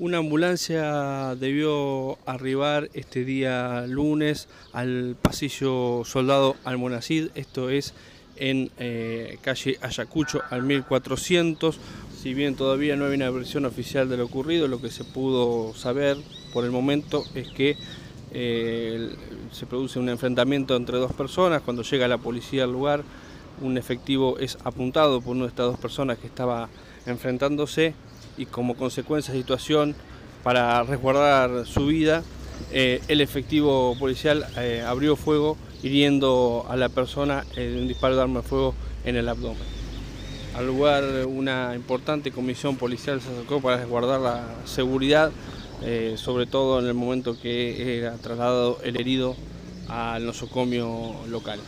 Una ambulancia debió arribar este día lunes al pasillo Soldado Almonacid, esto es en eh, calle Ayacucho al 1400. Si bien todavía no hay una versión oficial de lo ocurrido, lo que se pudo saber por el momento es que eh, se produce un enfrentamiento entre dos personas. Cuando llega la policía al lugar, un efectivo es apuntado por una de estas dos personas que estaba enfrentándose y como consecuencia de situación para resguardar su vida, eh, el efectivo policial eh, abrió fuego hiriendo a la persona en un disparo de arma de fuego en el abdomen. Al lugar una importante comisión policial se acercó para resguardar la seguridad, eh, sobre todo en el momento que era trasladado el herido al nosocomio local.